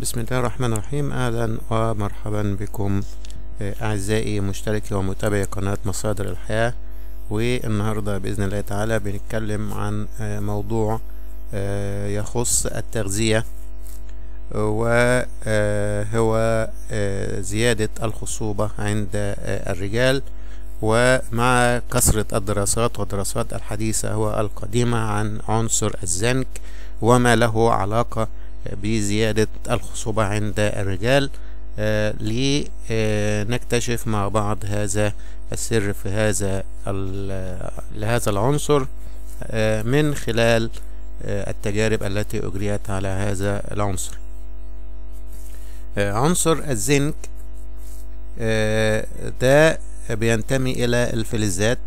بسم الله الرحمن الرحيم. أهلا ومرحبا بكم أعزائي مشتركي ومتابعي قناة مصادر الحياة. والنهاردة بإذن الله تعالى بنتكلم عن موضوع يخص التغذية وهو زيادة الخصوبة عند الرجال. ومع كثرة الدراسات والدراسات الحديثة والقديمة عن عنصر الزنك وما له علاقة بزيادة الخصوبة عند الرجال آه لنكتشف مع بعض هذا السر في هذا لهذا العنصر آه من خلال آه التجارب التي أجريت على هذا العنصر. عنصر الزنك ده بينتمي إلى الفلزات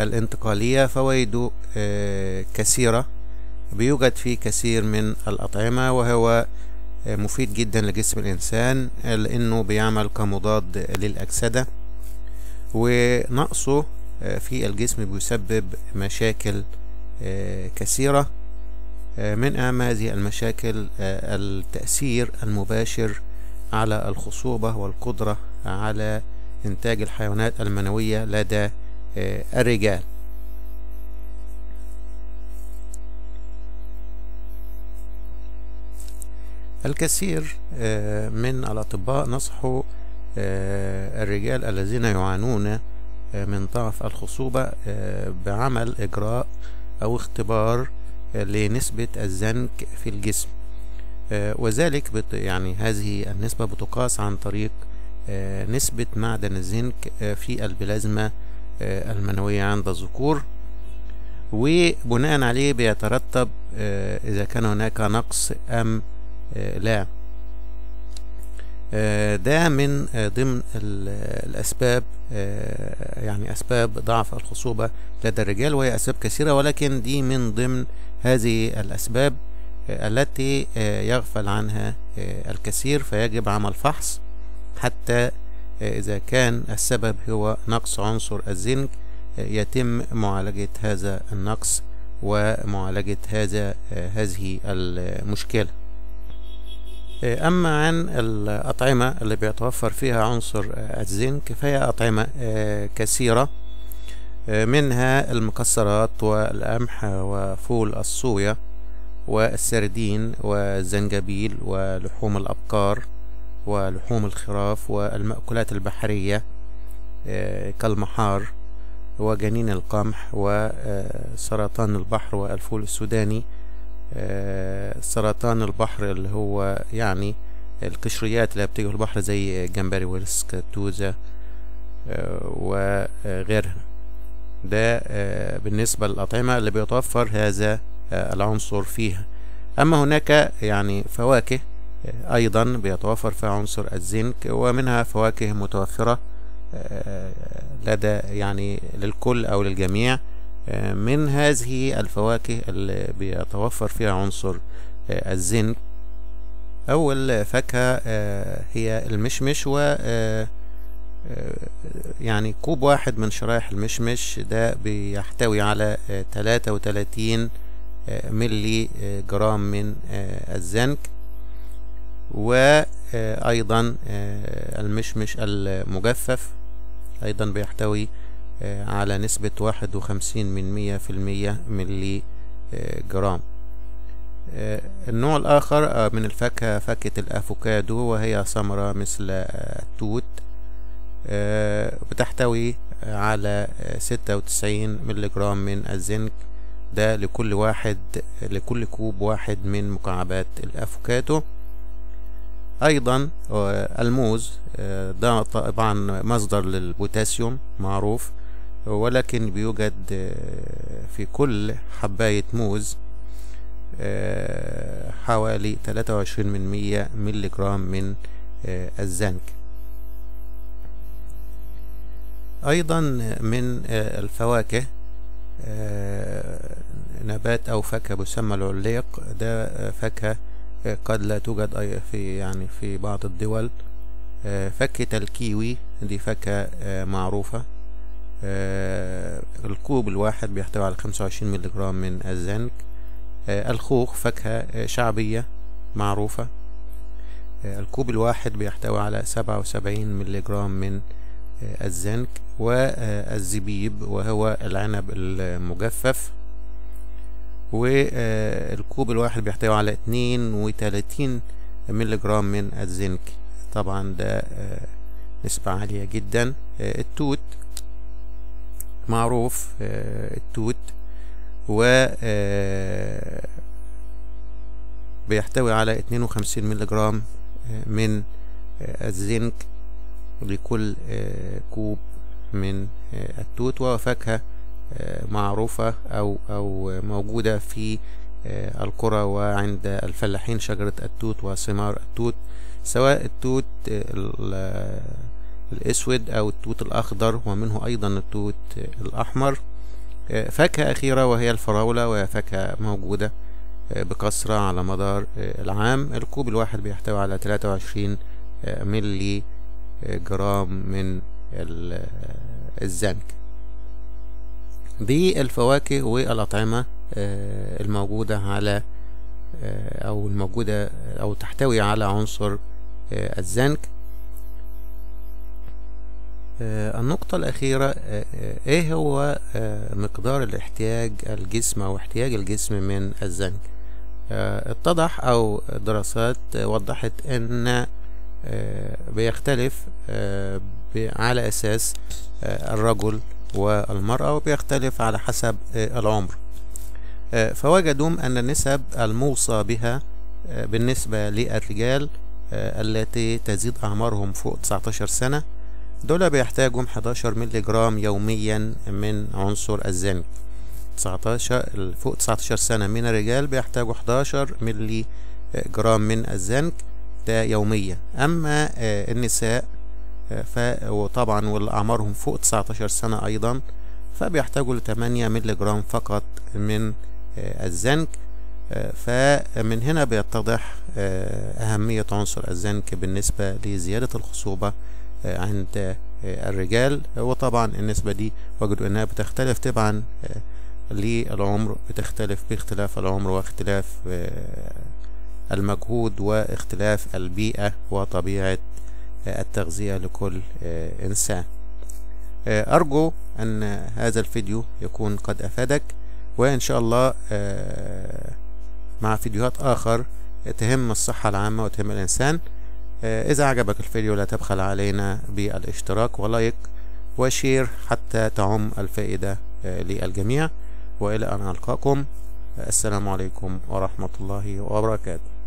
الانتقالية فوائده كثيرة. بيوجد فيه كثير من الأطعمة وهو مفيد جدا لجسم الإنسان لأنه بيعمل كمضاد للأكسدة ونقصه في الجسم بيسبب مشاكل كثيرة من أهم هذه المشاكل التأثير المباشر على الخصوبة والقدرة على إنتاج الحيوانات المنوية لدى الرجال. الكثير من الأطباء نصحوا الرجال الذين يعانون من ضعف الخصوبة بعمل إجراء أو اختبار لنسبة الزنك في الجسم. وذلك يعني هذه النسبة بتقاس عن طريق نسبة معدن الزنك في البلازما المنوية عند الذكور. وبناء عليه بيترتب إذا كان هناك نقص أم لا. ده من ضمن الأسباب يعني أسباب ضعف الخصوبة لدى الرجال وهي أسباب كثيرة ولكن دي من ضمن هذه الأسباب التي يغفل عنها الكثير فيجب عمل فحص حتى إذا كان السبب هو نقص عنصر الزنك يتم معالجة هذا النقص ومعالجة هذا هذه المشكلة. أما عن الأطعمة اللي بيتوفر فيها عنصر الزنك فهي أطعمة كثيرة منها المكسرات والقمح وفول الصويا والسردين والزنجبيل ولحوم الأبقار ولحوم الخراف والمأكولات البحرية كالمحار وجنين القمح وسرطان البحر والفول السوداني سرطان البحر اللي هو يعني القشريات اللي بتيجي في البحر زي جمبري ورسك توزة وغيرها. ده بالنسبة للأطعمة اللي بيتوفر هذا العنصر فيها. أما هناك يعني فواكه أيضا بيتوفر فيها عنصر الزنك ومنها فواكه متوفرة لدى يعني للكل أو للجميع. من هذه الفواكه اللي بيتوفر فيها عنصر الزنك. أول فاكهة هي المشمش و يعني كوب واحد من شرايح المشمش. ده بيحتوي على تلاتة وتلاتين ملي جرام من الزنك. وأيضا المشمش المجفف أيضا بيحتوي على نسبة واحد وخمسين من مية في المية ملي جرام. النوع الآخر من الفاكهة فاكهة الأفوكادو وهي ثمرة مثل التوت بتحتوي على ستة وتسعين ملي جرام من الزنك. ده لكل واحد لكل كوب واحد من مكعبات الأفوكادو. أيضا الموز ده طبعا مصدر للبوتاسيوم معروف. ولكن بيوجد في كل حباية موز حوالي 23 من مية ملي جرام من الزنك. أيضا من الفواكه نبات أو فاكهة بيسمى العليق. ده فاكهة قد لا توجد في يعني في بعض الدول. فاكهة الكيوي دي فاكهة معروفة. الكوب الواحد بيحتوي على 25 ملي جرام من الزنك. الخوخ فاكهة شعبية معروفة. الكوب الواحد بيحتوي على سبعة وسبعين ملي جرام من الزنك والزبيب وهو العنب المجفف. والكوب الواحد بيحتوي على اتنين وتلاتين ملي جرام من الزنك. طبعا ده نسبة عالية جدا. التوت معروف التوت و بيحتوي على 52 ملي جرام من الزنك لكل كوب من التوت. وهو فاكهة معروفة أو أو موجودة في القرى وعند الفلاحين شجرة التوت وثمار التوت. سواء التوت الأسود أو التوت الأخضر ومنه أيضا التوت الأحمر. فاكهة أخيرة وهي الفراولة وهي فاكهة موجودة بكثرة على مدار العام. الكوب الواحد بيحتوي على 23 ملي جرام من الزنك. دي الفواكه والأطعمة الموجودة على أو الموجودة أو تحتوي على عنصر الزنك. النقطة الأخيرة إيه هو مقدار الاحتياج الجسم أو احتياج الجسم من الزنك؟ اتضح أو دراسات وضحت أن بيختلف على أساس الرجل والمرأة وبيختلف على حسب العمر. فوجدوا أن النسب الموصى بها بالنسبة للرجال التي تزيد أعمارهم فوق 19 سنة دول بيحتاجوا 11 ملي جرام يوميا من عنصر الزنك 19 فوق 19 سنة من الرجال بيحتاجوا 11 ملي جرام من الزنك ده يوميا. أما النساء ف وطبعا واللي أعمارهم فوق 19 سنة أيضا فبيحتاجوا ل 8 ملي جرام فقط من الزنك. فمن هنا بيتضح أهمية عنصر الزنك بالنسبة لزيادة الخصوبة عند الرجال. وطبعا النسبة دي وجدوا إنها بتختلف طبعا للعمر بتختلف باختلاف العمر واختلاف المجهود واختلاف البيئة وطبيعة التغذية لكل إنسان. أرجو أن هذا الفيديو يكون قد أفادك وإن شاء الله مع فيديوهات آخر تهم الصحة العامة وتهم الإنسان. إذا عجبك الفيديو لا تبخل علينا بالاشتراك ولايك وشير حتى تعم الفائدة للجميع. وإلى أن ألقاكم السلام عليكم ورحمة الله وبركاته.